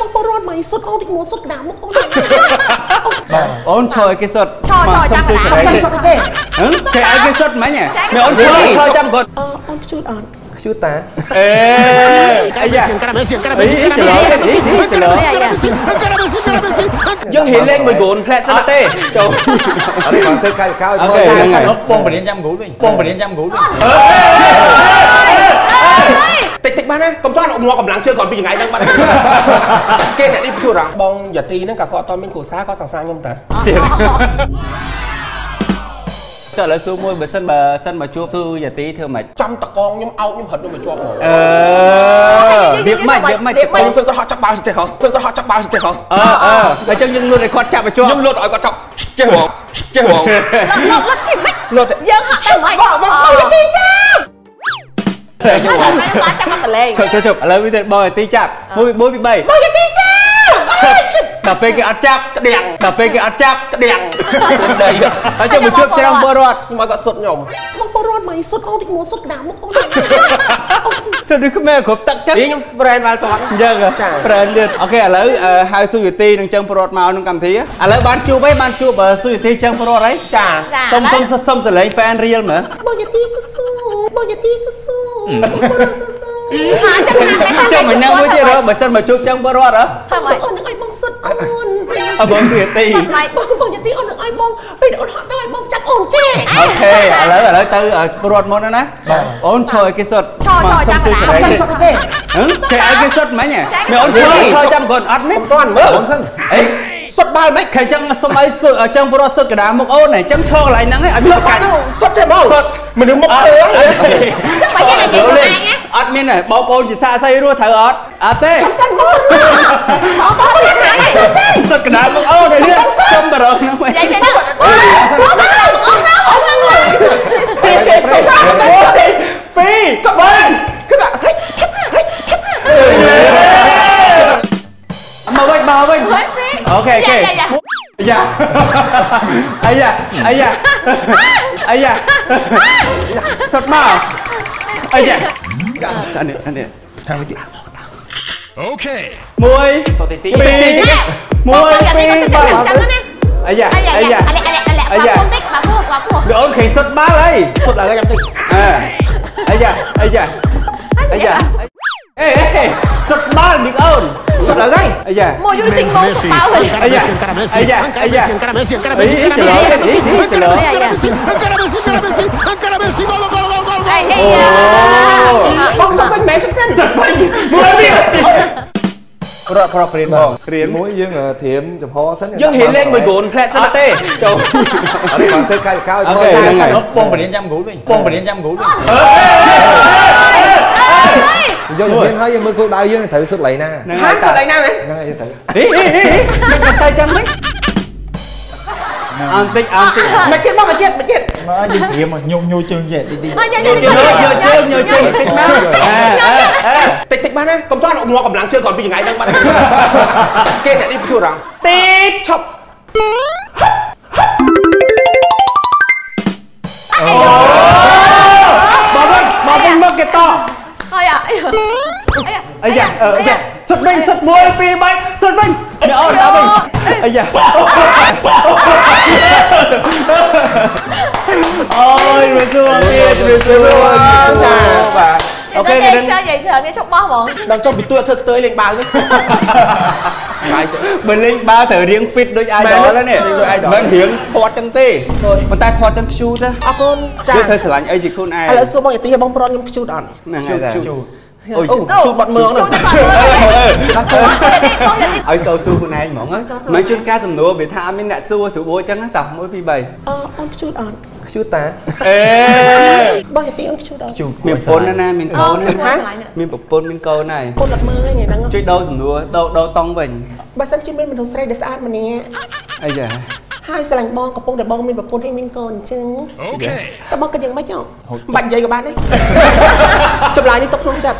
បងប្អូនមិនសុទ្ធអូនតិចមកសុទ្ធកណ្ដាលមុខអូនអូនឈរឲ្យគេសុទ្ធឈរឈរចាំកណ្ដាលហឹងគេឲ្យគេសុទ្ធមិញហ៎នេះអូនឈរឈរចាំគាត់អឺអូនខ្ជូតអត់ខ្ជូតតាអេអាយ៉ាអីច្រឡំនេះច្រឡំយើងហ៊ានលេងមួយគ្រូនផ្លែតសិនទេចូលអត់គាត់ធ្វើកាយកាយអូខេហ្នឹងហើយពងបរៀនចាំគ្រូវិញពងបរៀនចាំគ្រូវិញតិចតិច បានណាកុំតន់អមកម្លាំងជើងគាត់ពីថ្ងៃហ្នឹងបាត់គេអ្នកនេះជួរបងយ៉ាទីហ្នឹងក៏គាត់អត់មានគ្រូសាគាត់សង្សារខ្ញុំតាចុះឥឡូវសួរមួយបើសិនបើសិនមកជួបស៊ូយ៉ាទីធ្វើម៉េចចំតកងខ្ញុំអោបខ្ញុំហិតខ្ញុំមកជាប់ហ្មងអឺវាម៉េចវាម៉េចពេលគាត់ហត់ចាប់បាល់ចេះហ៎ពេលគាត់ហត់ចាប់បាល់ចេះហ៎អឺអឺហើយចឹងយើងលួចឲ្យគាត់ចាប់មកជាប់ខ្ញុំលត់ឲ្យគាត់ចាប់ចេះហ្មងចេះហ្មងលុតលុតឈិមិនលត់យើងហាក់ទៅមិនបងបងបងយ៉ាទីចាំ ហើយមកចាំមកកលេងជប់ជប់ជប់ឥឡូវវាទៅបងយ៉ាទីចាប់មួយមួយពី3បងយ៉ាទីចាំដល់ពេលគេអត់ចាប់ក្តៀងដល់ពេលគេអត់ចាប់ក្តៀងដីហើយចុះមកជួបច្រំពលរដ្ឋខ្ញុំឲ្យគាត់សុទ្ធខ្ញុំបងប្អូនមិនសុទ្ធអូនតិចមកសុទ្ធកណ្ដាលមុខអូន ទៅនេះខ្មែរគ្រប់ទឹកចិត្តនេះខ្ញុំ friend បាល់តាន់អញ្ចឹងចាប្រែនទៀតអូខេឥឡូវអឺហៅស៊ូយទីនឹងចឹងពលរដ្ឋមកក្នុងកម្មវិធីឥឡូវបានជួបហើយបានជួបអឺស៊ូយទីចឹងពលរដ្ឋហើយចាសុំសុំសុំសលេង fan real មើលបងយ៉ាទីស៊ូស៊ូបងយ៉ាទីស៊ូស៊ូបងប្អូនស៊ូស៊ូហាចាំណាស់ចឹងមិននឹងមួយទៀតហ៎បើសិនមកជួបចឹងពលរដ្ឋហ៎ទៅមកអូននឹងឲ្យបងសុទ្ធអូនអើបងស៊ូយទីមិនបងបងយ៉ាទីអូននឹងឲ្យបងពេលអូនហត់ទៅឲ្យបងចាប់ អូនចេះអូខេឥឡូវឥឡូវទៅពលរដ្ឋមុនណាអូនឈរឲ្យគេសុទ្ធឈរឈរចាំកណ្ដាលហឹងគេឲ្យគេសុទ្ធមិញហ៎នេះអូនឈរឈរចាំគាត់អត់មានតាន់មើលអូនសិនអីសុទ្ធបាល់មិនខែចឹងសុំឲ្យសុទ្ធចឹងពលរដ្ឋសុទ្ធកណ្ដាលមុខអូនហ៎ចឹងឈរកន្លែងហ្នឹងឲ្យមានបាកាល់ច់សុទ្ធទេបងសុទ្ធមនុស្សមុខអើបើយ៉ាងណាចេះខ្លួនឯងណាអត់មានទេបងប្អូនជាសាស្អីរស់ត្រូវអត់អត់ទេសិនមកបងបងយ៉ាងណាចេះសិនសុទ្ធកណ្ដាលមុខអូននេះសុំបរោហ្នឹងវិញ មកវិញមកវិញហើយពីអូខេអូខេយ៉ាយ៉ាយ៉ាអាយ៉ាអាយ៉ាអាយ៉ាសុទ្ធមកអាយ៉ាអានេះអានេះតាមវិទ្យា Okay. មួយតទៅទីពីរមួយពីរចាំបីចាំណាអាយ៉ាអាយ៉ា ទ្ធឡើងហើយអាយ៉ាមកយូរទិញមកសុបាល់ហើយអាយ៉ាអាយ៉ាអាយ៉ាអីច្រឡំនេះច្រឡំអាយ៉ាអាយអូបងសុទ្ធវិញមែនសិនសុទ្ធវិញមួយទៀតប្រកប្រកព្រៀនបងព្រៀនមួយយើងត្រៀមចំហសិនយើងហ៊ានលេងមួយគ្រូនផ្លែតសិនទេចូលអត់គាត់ធ្វើកាយកាយអូខេហ្នឹងហើយពងបរៀនចាំគ្រូវិញពងបរៀនចាំគ្រូវិញយើងហ៊ានហើយយើងមើលគោលដៅយើងត្រូវសុទ្ធឡៃណាហ្នឹងហាហើយសុទ្ធឡើងណាមែនហ្នឹងហើយយើងត្រូវហីហីហីមិនទៅចឹងវិញ អងតិចអងតិចមកទៀតបងមកទៀតមកទៀតមកយើងត្រៀមញូញូជើងយេទីទីអាយ៉ាយកយ៉ាយកជើងយកជើងតិចមកអើអើអើតិចតិចបានណាកុំតន់អមកម្លាំងជើងគាត់ពីថ្ងៃហ្នឹងបាត់គេអ្នកនេះជួរង តិច ឈប់ បងវិញបងវិញមកគេត អាយ៉ាអាយ៉ាអាយ៉ាអាយ៉ាសុទ្ធវិញសុទ្ធ1 2 3សុទ្ធវិញអ្នកអូនអត់វិញអាយ៉ាអូយរួចសួរទៀតរួចសួរចា បាទអូខេនិយាយនឹងច្រើននិយាយច្រើននេះឈប់បោះហ្មងដល់ចុះពីទួធ្វើខ្ទើយលេងបាល់នេះបាយចឹងបើលេងបាល់ត្រូវរៀង fit ដូច idol មែនទេហ្នឹងនេះដូច idol មិនរៀងធាត់ចឹងទេប៉ុន្តែធាត់ចឹង cute ណាអរគុណចាយើងត្រូវស្រឡាញ់អីជាខ្លួនឯងឥឡូវសួរបងយាទីបងប្រុសខ្ញុំខ្ជូតអត់ហ្នឹងហើយតាអូអូយជូតបាត់មើងហ្នឹងឲ្យសូស៊ូខ្លួនឯងហ្មងមិនជួនកាលសំណួរវាថាអត់មានអ្នកសួរស្រួលចឹងតោះ1 2 3អឺអូនខ្ជូតអត់ ខ្ជូតតាអេបងយាទីអូនខ្ជូតអត់ជូមានប្រពន្ធណាមានកូនណាមានប្រពន្ធមានកូនហើយអូនអត់មើលថ្ងៃហ្នឹងជួយដោសំណួរដោដោតង់វិញបើសិនជាមានមនុស្សស្រីដែលស្អាតម្នាក់អីយ៉ាហើយស្រឡាញ់បងកំពុងតែបងមានប្រពន្ធហើយមានកូនអញ្ចឹង Okay. តើបងគិតយ៉ាងម៉េចអត់បាច់និយាយក៏បានដែរចម្លើយនេះទុកក្នុងចិត្ត